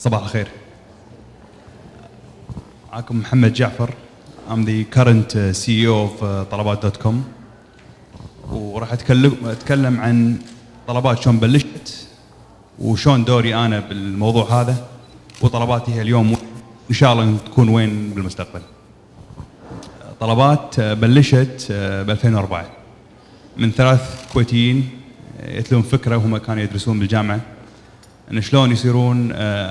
صباح الخير. معكم محمد جعفر. I'm the current uh, CEO of uh, طلبات دوت كوم وراح اتكلم أتكلم عن طلبات شلون بلشت وشلون دوري أنا بالموضوع هذا وطلباتي هي اليوم إن شاء الله تكون وين بالمستقبل. طلبات آه، بلشت ب 2004 من ثلاث كويتيين يتلون فكرة وهم كانوا يدرسون بالجامعة. إن شلون يصيرون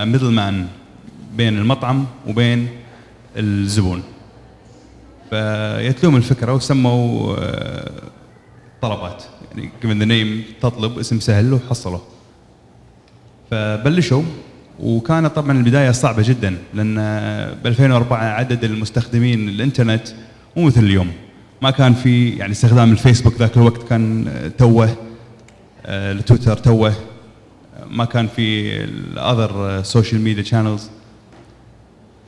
ميدل مان بين المطعم وبين الزبون. فيتلوم الفكرة وسموا آه، طلبات يعني given the name تطلب اسم سهل وحصلوا. فبلشوا وكانت طبعا البداية صعبة جدا لأن ب 2004 عدد المستخدمين الإنترنت مو مثل اليوم ما كان في يعني استخدام الفيسبوك ذاك الوقت كان توه آه، التويتر توه ما كان في ال other social media channels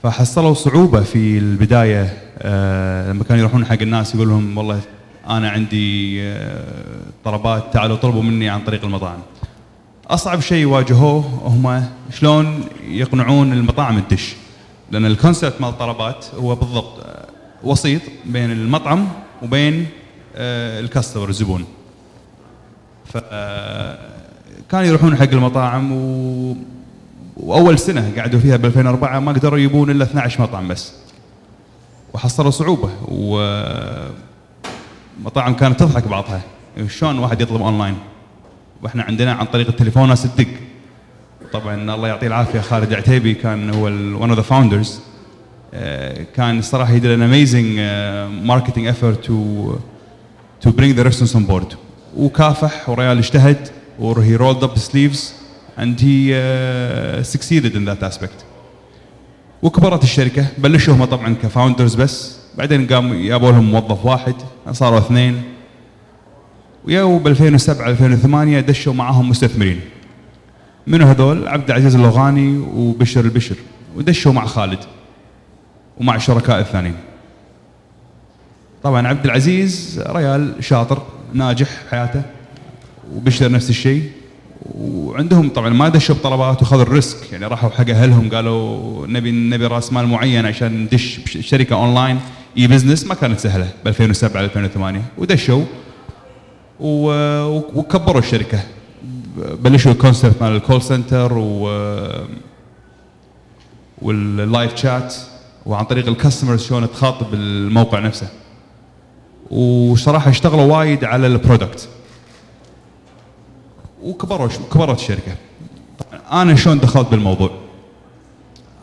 فحصلوا صعوبة في البداية آه، لما كانوا يروحون حق الناس يقول لهم والله أنا عندي آه، طلبات تعالوا طلبوا مني عن طريق المطاعم. أصعب شيء واجهوه هم شلون يقنعون المطاعم تدش. لأن الكونسبت مال الطلبات هو بالضبط آه، وسيط بين المطعم وبين الكاستمر الزبون. كانوا يروحون حق المطاعم و... وأول سنة قعدوا فيها ب 2004 ما قدروا يجيبون إلا 12 مطعم بس. وحصلوا صعوبة ومطاعم كانت تضحك بعضها. شلون واحد يطلب أونلاين؟ وإحنا عندنا عن طريق التليفون ناس تدق. طبعا الله يعطيه العافية خالد عتيبي كان هو one of the founders كان الصراحه an amazing uh, marketing effort to to bring the restaurants on board. وكافح وريال اجتهد. Or he rolled up his sleeves and he uh, succeeded in that aspect. وكبرت الشركة بلشوا هم طبعا ك founders بس. بعدين قام جابوا لهم موظف واحد صاروا اثنين. ويا ب 2007 2008 دشوا معاهم مستثمرين. منو هذول؟ عبد العزيز اللوغاني وبشر البشر. ودشوا مع خالد ومع الشركاء الثانيين. طبعا عبد العزيز ريال شاطر ناجح بحياته وبشر نفس الشيء. وعندهم طبعا ما دشوا بطلبات وخذوا ال risk. يعني راحوا حق أهلهم قالوا نبي نبي رأس مال معين عشان ندش شركه أونلاين. e-business ما كانت سهلة ب 2007 2008 ودشوا وكبروا الشركة. بلشوا ال concept مال ال call center و وال live chat وعن طريق ال customers شلون تخاطب الموقع نفسه. وصراحة اشتغلوا وايد على ال product. وكبروا كبرت الشركة. أنا شلون دخلت بالموضوع؟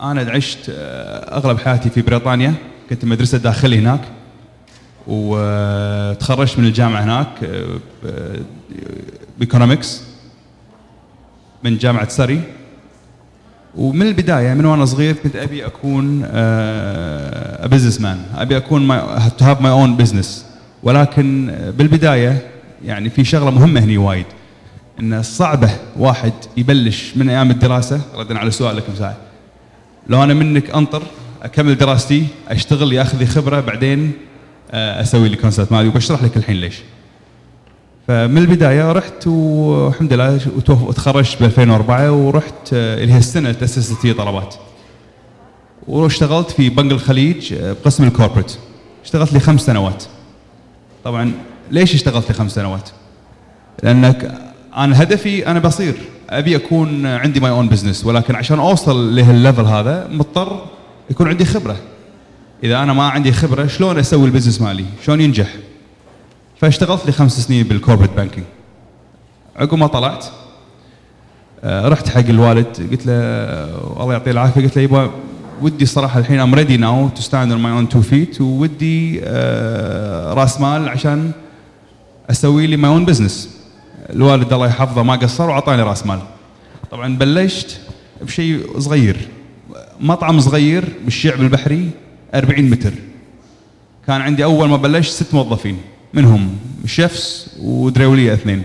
أنا عشت آه، أغلب حياتي في بريطانيا. كنت مدرسة داخلي هناك وتخرجت من الجامعة هناك ب economics من جامعة سري. ومن البداية من وأنا صغير كنت أبي أكون businessman أبي أكون to have my own business ولكن بالبداية يعني في شغلة مهمة هني وايد. إن صعبة واحد يبلش من أيام الدراسة ردا على سؤالك مساعد لو أنا منك أنطر أكمل دراستي أشتغل يأخذ لي خبرة بعدين آه، أسوي لي concept مالي وبشرح لك الحين ليش. فمن البداية رحت والحمد لله وتخرجت ب 2004 ورحت آه، اللي هي السنة اللي تاسست فيها طلبات. واشتغلت في بنك الخليج آه، بقسم ال corporate. اشتغلت لي خمس سنوات. طبعا ليش اشتغلت لي خمس سنوات؟ لأنك أنا هدفي أنا بصير أبي أكون عندي my own business ولكن عشان أوصل لهال level هذا مضطر يكون عندي خبرة إذا أنا ما عندي خبرة شلون أسوي ال business مالي؟ شلون ينجح؟ فاشتغلت لي خمس سنين بال corporate banking. عقب ما طلعت آه، رحت حق الوالد قلت له الله يعطيه العافية قلت له يبا ودي الصراحة الحين I'm ready now to stand on my own two feet وودي آه، رأس مال عشان أسوي لي my own business. الوالد الله يحفظه ما قصر واعطاني رأس مال. طبعا بلشت بشيء صغير مطعم صغير بالشعب البحري 40 متر. كان عندي أول ما بلشت ست موظفين منهم chefs ودريولية اثنين.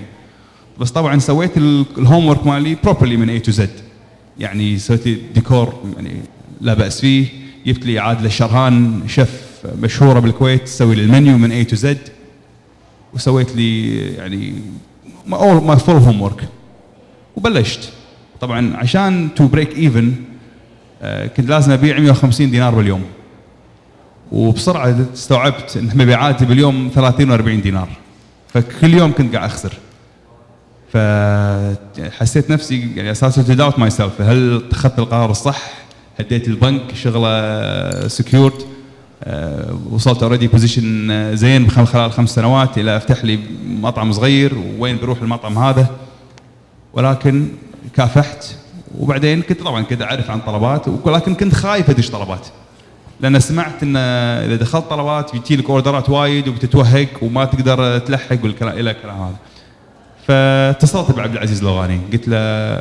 بس طبعا سويت ال homework مالي properly من A to Z يعني سويت ديكور يعني لا بأس فيه. جبت لي عادلة شرهان شيف مشهورة بالكويت تسوي لي المنيو من A to Z وسويت لي يعني my full homework وبلشت. طبعا عشان to break even آه، كنت لازم أبيع 150 دينار باليوم. وبسرعة استوعبت إن مبيعاتي باليوم 30 و40 دينار. فكل يوم كنت قاعد أخسر. فحسيت نفسي يعني أساسا to doubt myself هل اتخذت القرار الصح؟ هديت البنك شغلة secured أه وصلت already position زين خلال خمس سنوات إلى أفتح لي مطعم صغير وين بروح المطعم هذا ولكن كافحت وبعدين كنت طبعا كنت أعرف عن طلبات ولكن كنت خايف أدش طلبات لأن سمعت إن إذا دخلت طلبات بيجي لك أوردرات وايد وبتتوهق وما تقدر تلحق والكلام إلى الكلام هذا. فاتصلت بعبد العزيز اللوغاني. قلت له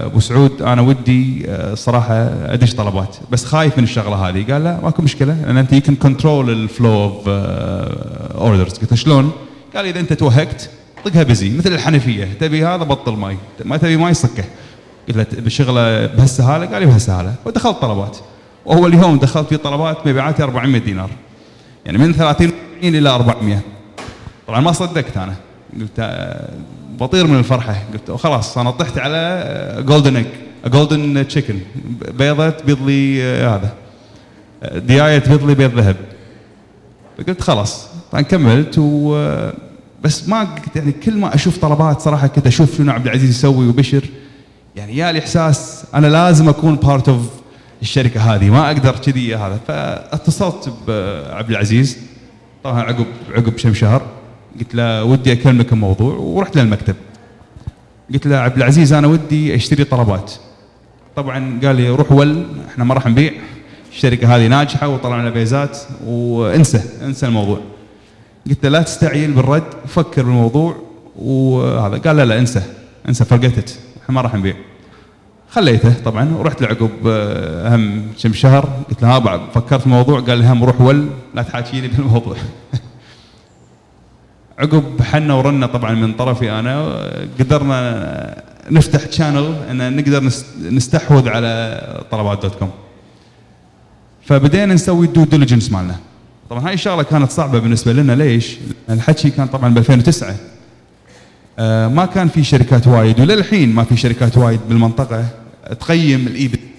أبو سعود أنا ودي آه، صراحة أدش طلبات بس خايف من الشغلة هذه. قال لا ماكو مشكلة لأن أنت يمكن control ال flow of orders قلت له شلون؟ قال إذا أنت توهقت طقها busy مثل الحنفية تبي هذا بطل ماي ما تبي ماي صكه قلت له بالشغله بهالسهالة؟ قال لي بهالسهالة. ودخلت طلبات. وأول يوم دخلت في طلبات مبيعاتي 400 دينار. يعني من 30 إلى 400 طبعا ما صدقت أنا. قلت آه، بطير من الفرحة. قلت خلاص أنا طحت على golden egg golden chicken بيضة تبيض لي آه، هذا آه، دياية تبيض لي بيض ذهب. فقلت خلاص. طبعا كملت و بس ما قلت يعني كل ما أشوف طلبات صراحة كنت أشوف شنو عبد العزيز يسوي وبشر. يعني يا احساس أنا لازم أكون part of الشركة هذه ما أقدر كذي هذا. فاتصلت بعبد العزيز طبعا عقب عقب كم شهر. قلت له ودي أكلمك الموضوع ورحت للمكتب. قلت له عبد العزيز أنا ودي أشتري طلبات. طبعا قال لي روح ول إحنا ما راح نبيع. الشركة هذه ناجحة وطلعنا بيزات وانسى انسى الموضوع. قلت له لا تستعجل بالرد فكر بالموضوع وهذا. قال لا لا انسى انسى فرقتت إحنا ما راح نبيع. خليته طبعا ورحت لعقب آه، هم كم شهر. قلت له ها فكرت في الموضوع. قال لي هم روح ول لا تحاكيني بالموضوع. عقب حنا ورنا طبعا من طرفي أنا قدرنا نفتح channel إن نقدر نستحوذ على طلبات dot com. فبدينا نسوي ال due diligence مالنا. طبعا هاي الشغله كانت صعبة بالنسبة لنا. ليش؟ الحكي كان طبعا ب 2009 آه، ما كان في شركات وايد وللحين ما في شركات وايد بالمنطقة تقيم ال e آه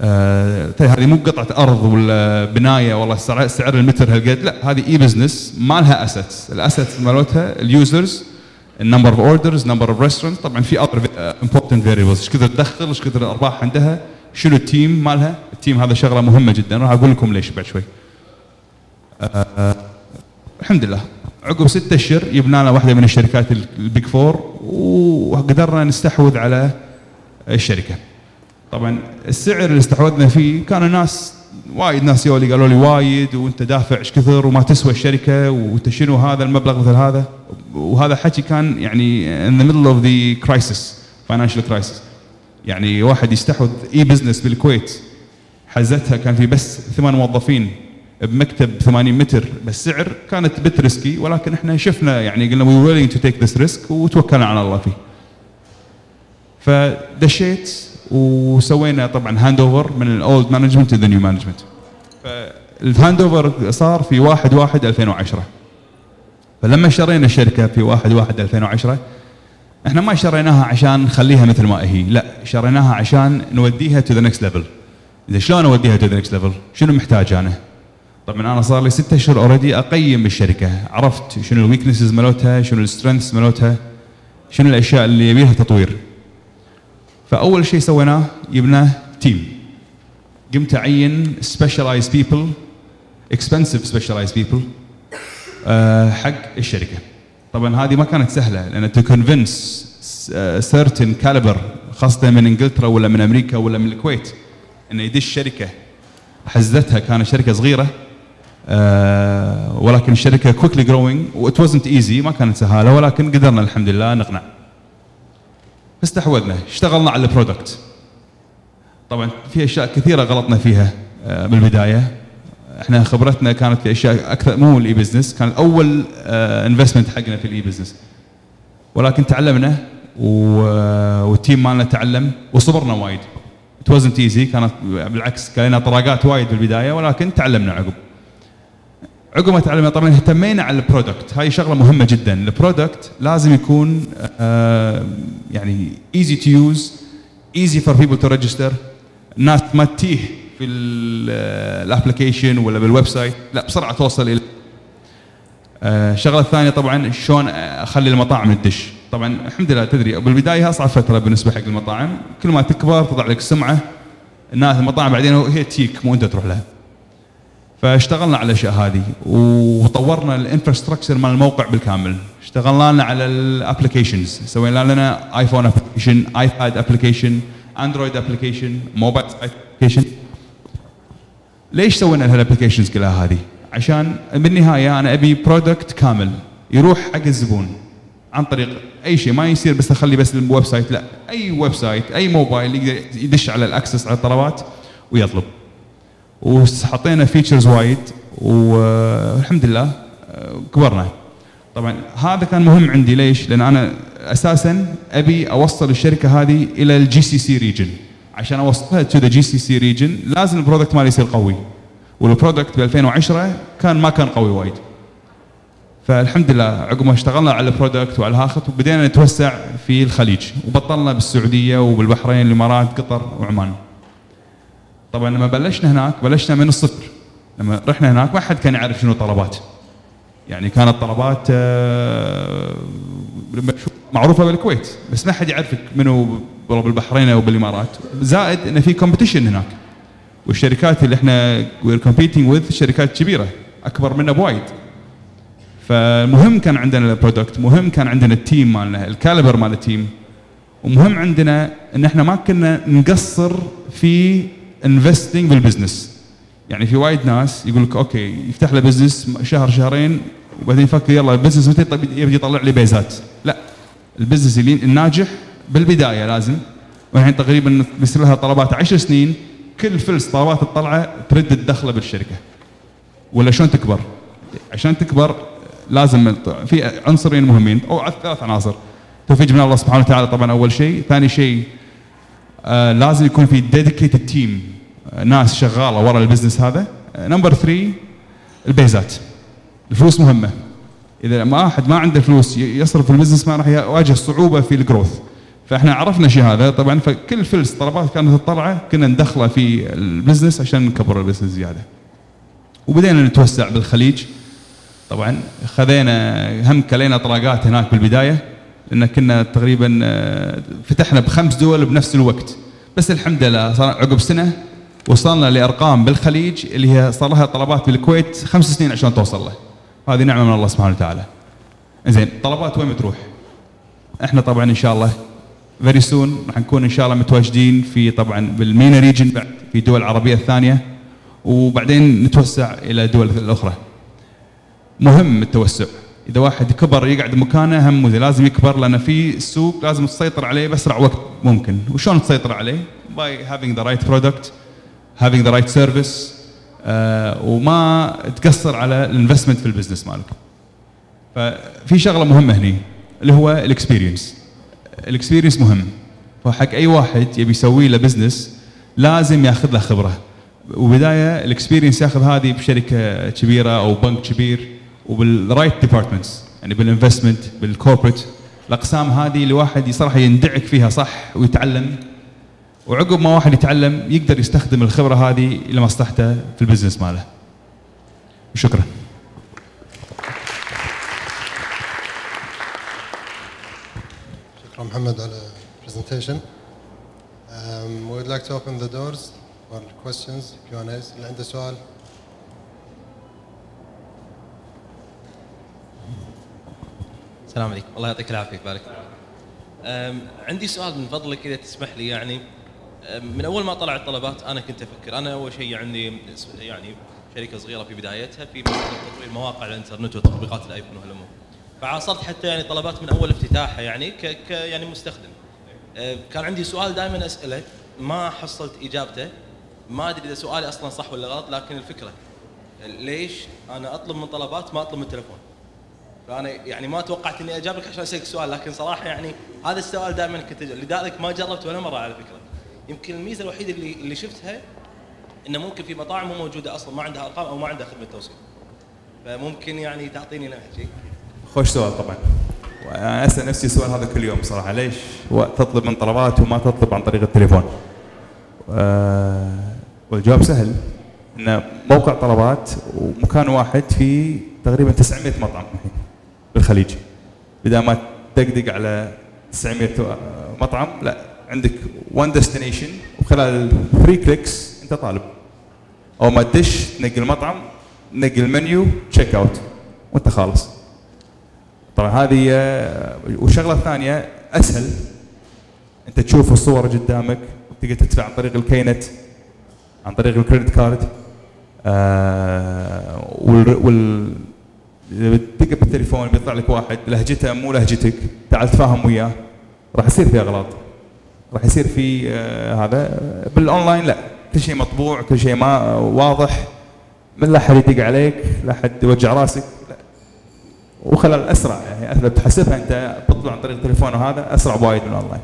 هذه مو قطعة أرض ولا بناية والله سعر, سعر المتر هالقد. لا هذه e-business ما لها assets ال assets مالتها ال users ال number of orders number of restaurant طبعا في other important variables إيش كثر تدخل إيش كثر الارباح عندها شنو ال team مالها. ال team هذا شغلة مهمة جدا. راح أقول لكم ليش بعد شوي. آه الحمد لله. عقب ستة أشهر جبنا لنا واحدة من الشركات ال Big Four وقدرنا نستحوذ على الشركة. طبعا السعر اللي استحوذنا فيه كانوا ناس وايد ناس يولي قالوا لي وايد وأنت دافع إيش كثر وما تسوى الشركة وأنت شنو هذا المبلغ مثل هذا وهذا حكي كان يعني in the middle of the crisis financial crisis يعني واحد يستحوذ e-business بالكويت حزتها كان في بس ثمان موظفين بمكتب 80 متر بس سعر كانت bit risky ولكن إحنا شفنا يعني قلنا we willing to take this risk وتوكلنا على الله فيه. فدشيت وسوينا طبعا hand over من ال old management to the new management. فال hand over صار في 1 1 2010 فلما شرينا الشركة في 1 1 2010 إحنا ما شريناها عشان نخليها مثل ما هي لا شريناها عشان نوديها to the next level إذا شلون اوديها to the next level شنو محتاج أنا طبعا أنا صار لي ستة اشهر already أقيم الشركة. عرفت شنو ال weaknesses مالتها شنو ال strengths مالتها شنو الأشياء اللي يبيها تطوير. فأول شيء سويناه جبنا team. قمت أعين specialized people expensive specialized people حق الشركة. طبعا هذه ما كانت سهلة لأن to convince certain caliber خاصة من إنجلترا ولا من أمريكا ولا من الكويت انه يدش شركة. حزتها كانت شركة صغيرة آه ولكن الشركة quickly growing و it wasn't easy ما كانت سهالة ولكن قدرنا الحمد لله نقنع. استحوذنا اشتغلنا على ال product. طبعا في أشياء كثيرة غلطنا فيها آه بالبداية. إحنا خبرتنا كانت في أشياء أكثر مو ال e-business كان اول investment آه حقنا في ال e-business ولكن تعلمنا وال team مالنا تعلم وصبرنا وايد. it wasn't easy كانت بالعكس كان لنا طراقات وايد بالبداية ولكن تعلمنا عقب. عقب ما تعلمنا طبعا اهتمينا على ال product هاي شغلة مهمة جدا. ال product لازم يكون آه يعني easy to use easy for people to register الناس ما تتيه في ال application ولا بال website لا بسرعة توصل إلى. آه، الشغله الثانية طبعا شلون أخلي المطاعم تدش؟ طبعا الحمد لله تدري بالبداية أصعب فترة بالنسبة حق المطاعم. كل ما تكبر تضع لك سمعة. الناس المطاعم بعدين هي تيك مو أنت تروح لها. فاشتغلنا على الأشياء هذه وطورنا ال infrastructure مال الموقع بالكامل. اشتغلنا لنا على ال applications. سوينا لنا iPhone application iPad application Android application mobile application. ليش سوينا هال applications كلها هذه؟ عشان بالنهاية أنا أبي product كامل يروح حق الزبون عن طريق أي شيء. ما يصير بس أخلي بس ال website لا. أي website أي موبايل يقدر يدش على ال access على الطلبات ويطلب. وحطينا features وايد والحمد لله كبرنا. طبعا هذا كان مهم عندي. ليش؟ لأن أنا أساسا أبي أوصل الشركة هذه إلى ال GCC region عشان أوصلها to the GCC region لازم ال product مالي يصير قوي. وال product ب 2010 كان ما كان قوي وايد. فالحمد لله عقب ما اشتغلنا على ال product وعلى هاخت وبدينا نتوسع في الخليج. وبطلنا بالسعودية وبالبحرين الإمارات قطر وعمان طبعا لما بلشنا هناك بلشنا من الصفر. لما رحنا هناك ما حد كان يعرف شنو طلبات. يعني كانت طلبات آه، معروفة بالكويت بس ما حد يعرفك منو بالبحرين أو بالإمارات. زائد إن في competition هناك. والشركات اللي إحنا we're competing with شركات كبيرة أكبر منا بوايد. فمهم كان عندنا ال product مهم كان عندنا ال team مالنا ال caliber مال ال team ومهم عندنا إن إحنا ما كنا نقصر في investing بال business يعني في وايد ناس يقول لك okay يفتح له business شهر شهرين وبعدين يفكر يلا ال business متى يبي يطلع لي بيزات. لا ال business الناجح بالبداية لازم. والحين تقريبا بيصير لها طلبات 10 سنين كل فلس طلبات اطلعه ترد ادخله بالشركة. ولا شلون تكبر؟ عشان تكبر لازم في عنصرين مهمين. أو ثلاث عناصر. توفيق من الله سبحانه وتعالى طبعا أول شيء. ثاني شيء آه لازم يكون في dedicated team آه ناس شغالة ورا ال business هذا. number آه 3 البيزات. الفلوس مهمة. إذا ما أحد ما عنده فلوس يصرف في ال business ما راح يواجه صعوبة في ال growth فإحنا عرفنا شيء هذا. طبعا فكل فلس طلبات كانت اطلعه كنا ندخله في ال business عشان نكبر ال business زيادة. وبدينا نتوسع بالخليج. طبعا خذينا هم كلينا طراقات هناك بالبداية. لأن كنا تقريبا آه، فتحنا بخمس دول بنفس الوقت. بس الحمد لله صار عقب سنة وصلنا لأرقام بالخليج اللي هي صار لها طلبات بالكويت خمس سنين عشان توصل له. هذه نعمة من الله سبحانه وتعالى. زين طلبات وين بتروح؟ إحنا طبعا إن شاء الله very soon راح نكون إن شاء الله متواجدين في طبعا بال MENA region بعد في الدول العربيه الثانية وبعدين نتوسع إلى الدول الأخرى. مهم التوسع. إذا واحد كبر يقعد مكانه هم لازم يكبر لأن في السوق لازم تسيطر عليه بأسرع وقت ممكن. وشلون تسيطر عليه؟ by having the right product having the right service وما تقصر على ال investment في ال business مالك. ففي شغلة مهمة هني اللي هو ال experience ال experience مهم. فحق أي واحد يبي يسوي له business لازم ياخذ له خبرة. وبداية ال experience ياخذ هذه بشركة كبيرة أو بنك كبير. وبال right departments يعني بال investment بال corporate الأقسام هذه الواحد صراحة يندعك فيها صح ويتعلم وعقب ما واحد يتعلم يقدر يستخدم الخبرة هذه لمصلحته في ال business ماله. شكرا. شكرا محمد على presentation. Um, we would like to open the doors for questions, Q&As. اللي عنده سؤال السلام عليكم. الله يعطيك العافية. يبارك أم، عندي سؤال من فضلك اذا تسمح لي يعني من أول ما طلعت طلبات أنا كنت أفكر أنا أول شيء عندي يعني شركة صغيرة في بدايتها في تطوير مواقع الإنترنت وتطبيقات الايفون وهالأمور. فعاصرت حتى يعني طلبات من أول افتتاحها يعني ك ك يعني مستخدم. أه، كان عندي سؤال دائما أسأله ما حصلت إجابته؟ ما أدري إذا سؤالي أصلا صح ولا غلط لكن الفكرة ليش أنا أطلب من طلبات ما أطلب من التليفون؟ فانا يعني ما توقعت إني اجاوبك عشان أسألك سؤال لكن صراحة يعني هذا السؤال دائما كنت. لذلك ما جربت ولا مرة على فكرة. يمكن الميزة الوحيدة اللي اللي شفتها إنه ممكن في مطاعم مو موجودة أصلا ما عندها أرقام أو ما عندها خدمة توصيل. فممكن يعني تعطيني لمحه شيء؟ خوش سؤال طبعا. وأنا أسأل نفسي السؤال هذا كل يوم صراحة ليش تطلب من طلبات وما تطلب عن طريق التليفون؟ آه والجواب سهل انه موقع طلبات ومكان واحد في تقريبا 900 مطعم الحين. بالخليج بدل ما تدقدق على 900 مطعم لا عندك one destination وخلال 3 clicks أنت طالب. أول ما تدش تنقي المطعم تنقي ال menu check out وأنت خالص. طبعا هذه والشغلة الثانية أسهل. أنت تشوف الصور قدامك تقدر تدفع عن طريق ال K-Net عن طريق ال credit card آه وال, بتدق بالتليفون بيطلع لك واحد لهجته مو لهجتك تعال تفاهم وياه راح يصير في أغلاط. راح يصير في آه هذا بالأونلاين لا. كل شيء مطبوع كل شيء ما واضح. لا أحد يدق عليك لا أحد يوجع راسك لا. وخلال أسرع يعني اذا بتحسبها أنت بتطلع عن طريق التليفون وهذا أسرع بوايد من الأونلاين.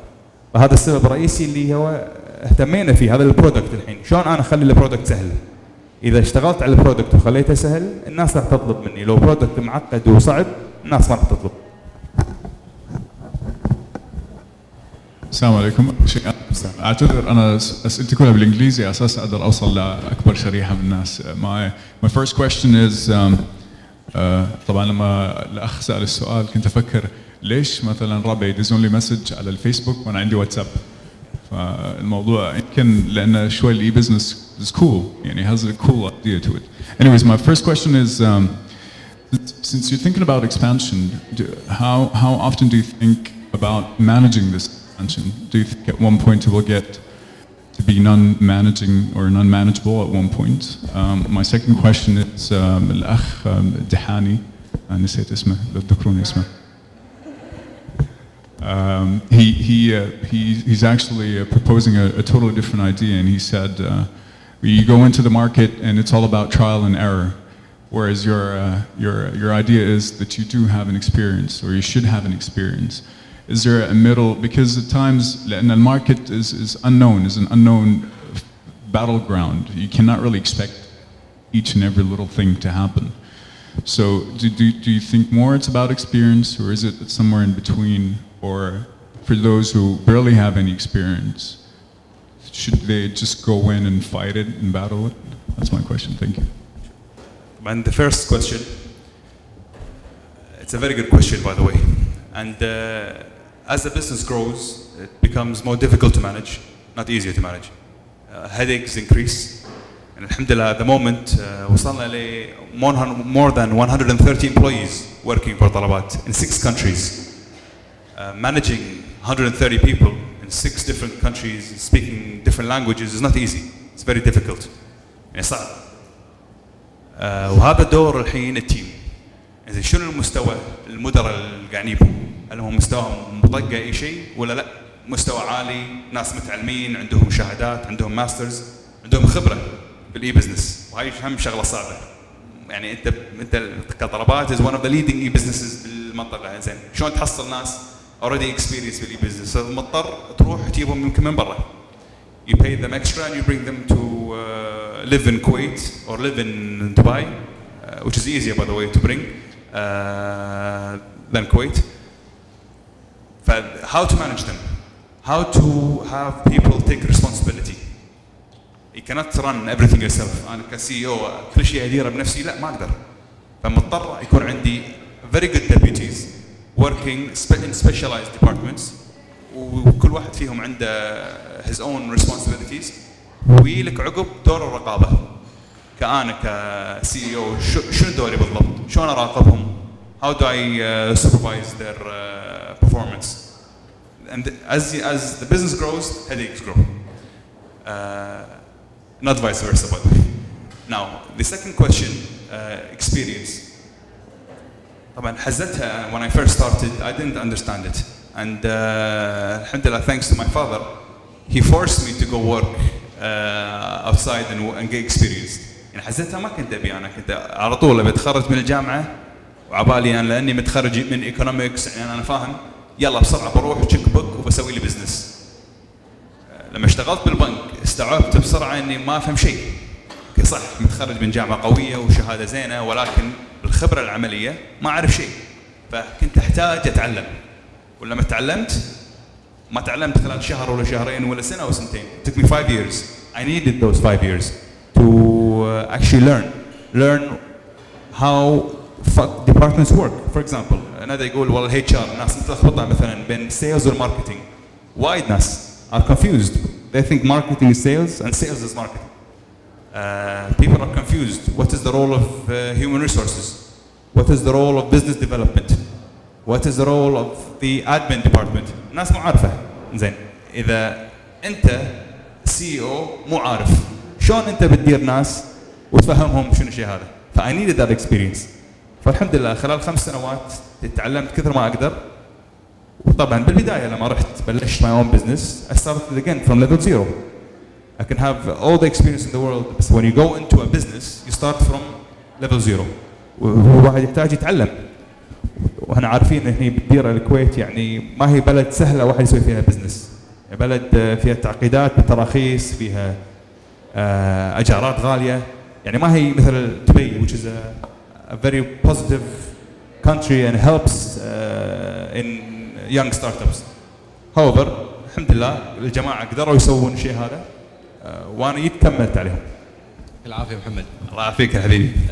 فهذا السبب الرئيسي اللي هو اهتمينا فيه هذا ال product الحين. شلون أنا أخلي ال product سهل؟ إذا اشتغلت على ال product وخليته سهل الناس راح تطلب مني لو product معقد وصعب الناس ما راح تطلب السلام عليكم أعتذر أنا أسئلتي كلها بالإنجليزي أساس أقدر أوصل لأكبر شريحة من الناس. My my first question is um, uh, طبعا لما الأخ سأل السؤال كنت أفكر ليش مثلا ربعي يدزون لي message على الفيسبوك وأنا عندي واتساب؟ فالموضوع يمكن لأن شوي الإي بزنس is cool يعني has a cool idea to it. Anyways, my first question is um, since you're thinking about expansion, do, how how often do you think about managing this expansion? Do you think at one point it will get to be non-managing or non-manageable at one point? Um, my second question is um, الأخ um, دحاني نسيت اسمه لو تذكرون اسمه. Um, he, he, uh, he, he's actually uh, proposing a, a, totally different idea, and he said, uh, you go into the market and it's all about trial and error, whereas your, uh, your, your idea is that you do have an experience, or you should have an experience. Is there a middle, because at times, and the market is, is unknown, is an unknown battleground. You cannot really expect each and every little thing to happen. So do, do, do you think more it's about experience, or is it somewhere in between or for those who barely have any experience, should they just go in and fight it and battle it? That's my question. Thank you. And the first question, it's a very good question, by the way. And uh, as the business grows, it becomes more difficult to manage, not easier to manage. Uh, headaches increase. And alhamdulillah, at the moment, uh, وصلنا ل more than 130 employees working for Talabat in six countries. Uh, managing 130 people in six different countries speaking different languages is not easy. It's very difficult. يعني صعب. uh, وهذا دور الحين التيم. إذا شنو المستوى المدراء اللي قاعدين يبوا؟ هل هم مستواهم مطقة أي شيء ولا لا؟ مستوى عالي، ناس متعلمين، عندهم شهادات، عندهم masters، عندهم خبرة بال e-business، وهاي اهم شغلة صعبة. يعني انت أنت كطلبات is one of the leading e-businesses بالمنطقة زين، شلون تحصل ناس already experienced بالاي بزنس مضطر تروح تجيبهم يمكن من برا you pay them extra and you bring them to uh, live in Kuwait or live in Dubai uh, which is easier by the way to bring uh, than Kuwait ف how to manage them how to have people take responsibility you cannot run everything yourself انا كسي او كل شيء اديره بنفسي لا ما اقدر فمضطر يكون عندي very good deputies working in specialized departments وكل واحد فيهم عنده his own responsibilities ويلك عقب دور الرقابه كأنا كسي او شنو دوري بالضبط؟ شلون اراقبهم؟ how do I uh, supervise their uh, performance? And as as the business grows, headaches grow. Uh, not vice versa, by the way. Now, the second question, uh, experience. طبعا حزتها when I first started. I didn't understand it. And uh, alhamdulillah thanks to my father he forced me to go work uh, outside and, and get experienced. يعني حزتها ما كنت أبي أنا كنت على طول أبي أتخرج من الجامعة وعبالي أنا لأني متخرج من economics يعني أنا فاهم يلا بسرعة بروح check book وبسوي لي business لما اشتغلت بالبنك استوعبت بسرعة إني ما افهم شيء. صح متخرج من جامعة قوية وشهادة زينة ولكن بالخبره العملية ما أعرف شيء فكنت أحتاج أتعلم ولما تعلمت ما تعلمت خلال شهر ولا شهرين ولا سنة أو سنتين took me five years I needed those five years to uh, actually learn, learn how departments work. For example, نادى يقول والله الاتش ار الناس متلخبطه مثلا بين sales والماركتينج. وايد ناس are confused. They think marketing is sales and sales is marketing. Uh, people are confused. What is the role of uh, human resources? What is the role of business development? What is the role of the admin department? الناس مو عارفه. زين اذا انت سي أو مو عارف شلون انت بتدير ناس وتفهمهم شنو الشيء هذا؟ ف I needed that experience. فالحمد لله خلال خمس سنوات تعلمت كثر ما أقدر وطبعا بالبدايه لما رحت بلشت my own business I started again from level zero. I can have all the experience in the world but when you go into a business you start from level zero. والواحد يحتاج يتعلم. وإحنا عارفين إن هي بالديره الكويت يعني ما هي بلد سهلة واحد يسوي فيها بزنس. بلد آه، فيها تعقيدات بتراخيص فيها آه، أجارات غالية يعني ما هي مثل دبي which is a, a very positive country and helps uh, in young startups. However الحمد لله الجماعة قدروا يسوون الشيء هذا آه، وانا يتكملت عليهم. العافية محمد. الله يعافيك يا حبيبي. Uh,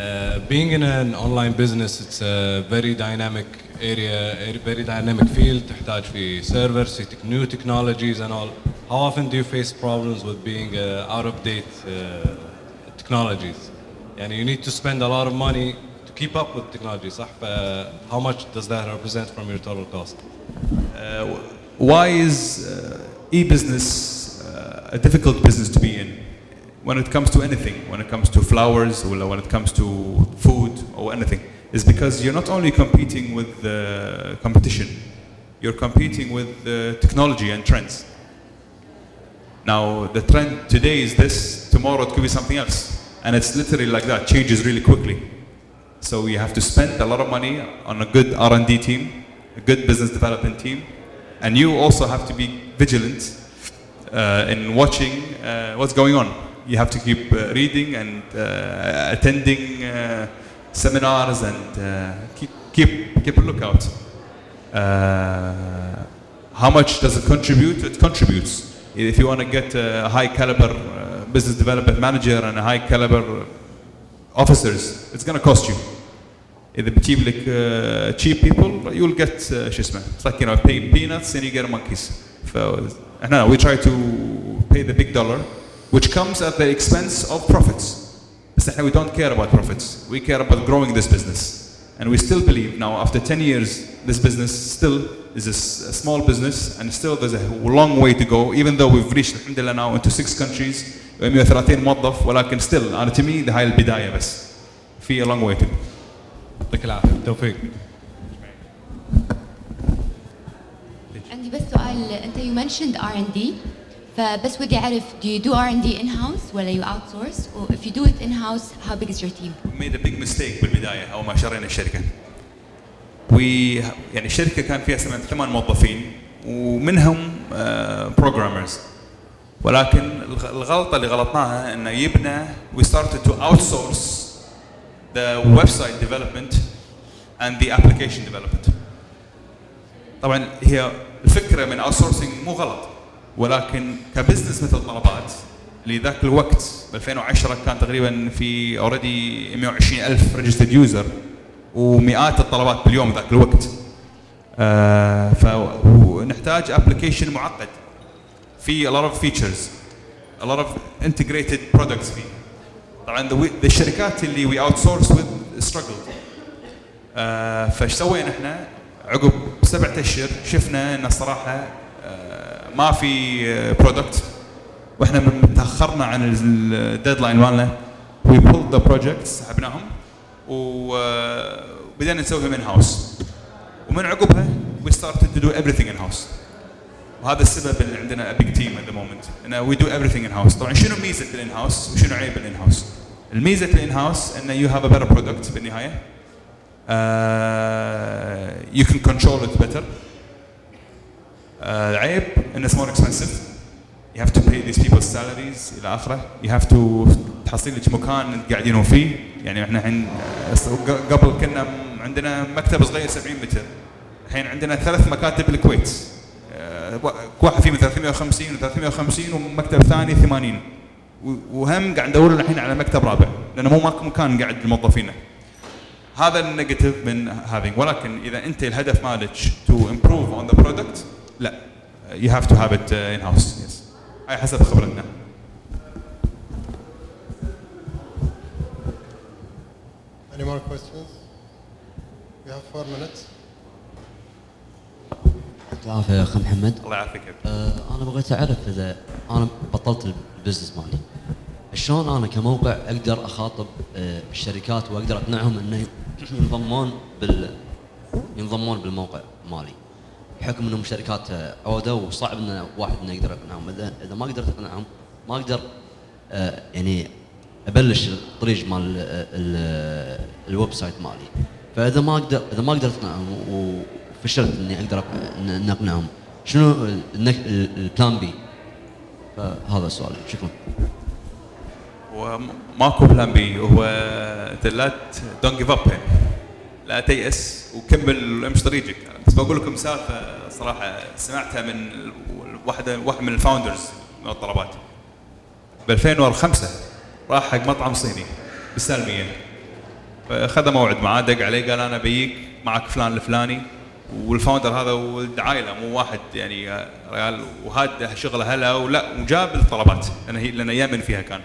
being in an online business, it's a very dynamic area, a very dynamic field. تحتاج في servers, في tech- new technologies and all. How often do you face problems with being uh, out of date uh, technologies? يعني you need to spend a lot of money to keep up with technology, صح? ف- how much does that represent from your total cost? Uh, why is uh, e-business uh, a difficult business to be in? When it comes to anything, when it comes to flowers, or when it comes to food or anything, is because you're not only competing with the competition, you're competing with the technology and trends. Now, the trend today is this, tomorrow it could be something else. And it's literally like that, changes really quickly. So you have to spend a lot of money on a good R&D team, a good business development team, and you also have to be vigilant in watching uh, what's going on. You have to keep uh, reading and uh, attending uh, seminars and uh, keep keep keep a lookout. Uh, how much does it contribute? It contributes. If you want to get a high caliber uh, business development manager and a high caliber officers, it's going to cost you. إذا بتجيب لك uh, cheap people, you'll get uh, شو اسمه. It's like you know, pay peanuts and you get monkeys. فاحنا we try to pay the big dollar, which comes at the expense of profits. بس احنا we don't care about profits. We care about growing this business. And we still believe now, after 10 years, this business still is a, s- a small business and still there's a long way to go, even though we've reached, alhamdulillah, now into six countries, 130 موظف, ولكن still, أنا to me, ده هاي البداية بس. في a long way to go. يعطيك العافية. بالتوفيق. عندي بس سؤال انت you mentioned R&D فبس ودي اعرف do you do R&D in house ولا you outsource or if you do it in house how big is your team made a big mistake بالبدايه اول ما شرينا الشركة. We يعني الشركة كان فيها ثمان موظفين ومنهم programmers ولكن الغ- الغلطه اللي غلطناها انه يبنا we started to outsource the website development and the application development. طبعا هي الفكرة من outsourcing مو غلط. ولكن كبزنس مثل طلبات اللي ذاك الوقت ب 2010 كان تقريبا في already 120 ألف registered user ومئات الطلبات باليوم ذاك الوقت. آه فنحتاج application معقد. في a lot of features a lot of integrated products فيه. طبعا the الشركات اللي we outsource with struggled. آه فايش سوينا إحنا؟ عقب سبعة أشهر شفنا إن الصراحه آه ما في product وإحنا من تأخرنا عن ال deadline مالنا. We pulled the projects سحبناهم. وبدأنا نسويهم in house ومن عقبها we started to do everything in house وهذا السبب اللي عندنا big team at the moment. إنه we do everything in house طبعا شنو ميزة الان هاوس وشنو عيب الان هاوس الميزة الان هاوس إنه you have a better product بالنهاية. Uh, you can control it better. Uh, العيب انه it's more expensive. You have to pay these people's salaries إلى آخره. You have to تحصل لك مكان قاعدين فيه. يعني إحنا الحين آه، قبل كنا عندنا مكتب صغير 70 متر. الحين عندنا ثلاث مكاتب بالكويت آه، واحد فيه من 350 و 350 ومكتب ثاني 80 و- وهم قاعد ندور الحين على مكتب رابع. لأنه مو ماكو مكان قاعد موظفينه هذا ال negative من having ولكن إذا أنت الهدف مالك to improve on the product لا you have to have it in house yes هاي حسب خبرتنا Any more questions? We have four minutes. يعطيك العافيه يا اخ محمد الله يعافيك. آه، أنا بغيت أعرف إذا أنا بطلت البزنس مالي شلون أنا كموقع أقدر أخاطب آه، الشركات وأقدر أقنعهم إنه ينضمون بال ينضمون بالموقع مالي. بحكم إنهم شركات آه، عودة وصعب إن واحد إنه يقدر يقنعهم. إذا إذا ما قدرت أقنعهم ما أقدر آه، يعني أبلش الطريق مال ال- ال- ال website مالي. فإذا ما أقدر إذا ما قدرت أقنعهم وفشلت إني أقدر أقنعهم شنو ال plan B فهذا السؤال. شكرا. وماكو plan B. هو لا don't give up لا تيأس وكمل امشي طريقك بس بقول لكم سالفة صراحة سمعتها من واحدة واحد من ال founders من الطلبات. ب 2005 راح حق مطعم صيني بالسالمية. فأخذ موعد معاه دق عليه قال أنا بيك معك فلان الفلاني. وال founder هذا ولد عائلة مو واحد يعني ريال. وهذا شغلة هلا ولا وجاب الطلبات لأن هي لأن يمن فيها كان.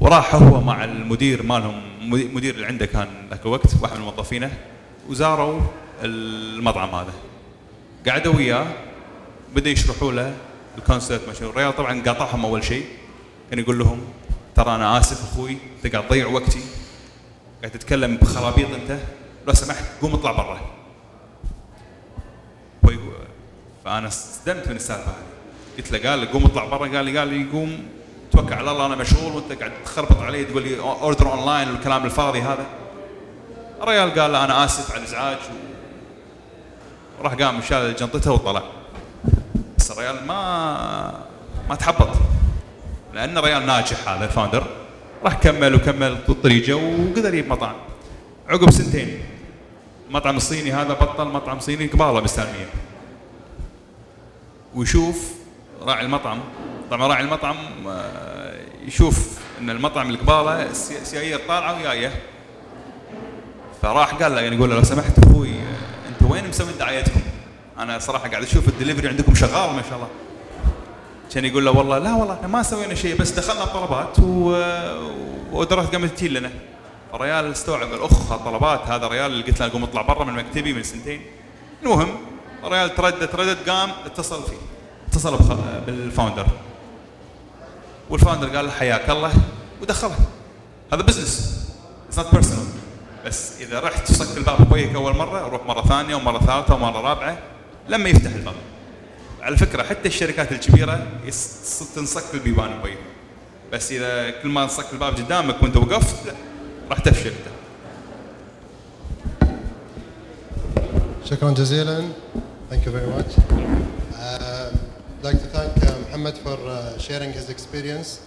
وراح هو مع المدير مالهم. المدير اللي عنده كان ذاك الوقت واحد من موظفينه وزاروا المطعم هذا. قعدوا وياه بدا يشرحوا له ال concept ماشي الريال طبعا قاطعهم أول شيء. كان يقول لهم ترى أنا آسف أخوي انت قاعد تضيع وقتي. قاعد تتكلم بخرابيط أنت. لو سمحت قوم اطلع برا. فأنا صدمت من السالفة هذه. قلت له قال قوم اطلع برا. قال لي قال لي قوم توكل على الله أنا مشغول وأنت قاعد تخربط علي تقول لي order online والكلام الفاضي هذا. الرجال قال له أنا آسف على الإزعاج. وراح قام شال جنطته وطلع. بس الرجال ما ما تحبط. لأن الرجال ناجح هذا الفاوندر راح كمل وكمل طريقة وقدر يجيب مطعم. عقب سنتين. المطعم الصيني هذا بطل مطعم صيني قباله بالسالميه ويشوف راعي المطعم. طبعا راعي المطعم آه، يشوف إن المطعم اللي قباله السي- سيايير طالعه ويايه فراح قال له يعني يقول له لو سمحت أخوي آه، أنت وين مسوي دعايتكم؟ أنا صراحة قاعد أشوف الدليفري عندكم شغال ما شاء الله. كان يقول له والله لا والله إحنا ما سوينا شيء بس دخلنا طلبات و... قامت تجي لنا. الريال استوعب قال أخ طلبات هذا الريال اللي قلت له قوم اطلع برا من مكتبي من سنتين. المهم الريال تردد تردد قام اتصل فيه اتصل. بال founder وال founder قال حياك الله. ودخله. هذا business it's not personal بس إذا رحت صكت الباب بوجهك أول مرة روح مرة ثانية ومرة ثالثة ومرة رابعة لما يفتح الباب. على فكرة حتى الشركات الكبيرة تنصك البيبان بوجهك بس إذا كل ما نصك الباب قدامك وأنت وقفت لا راح تفشل انت شكرا جزيلا. You very much. Uh, I'd like to thank uh, Mohammed for uh, sharing his experience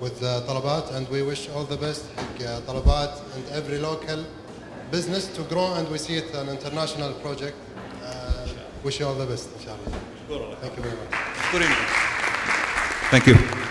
with uh, Talabat and we wish all the best حق uh, Talabat and every local business to grow and we see it an international project. Uh, wish you all the best, inshallah. Thank you very much. Thank you.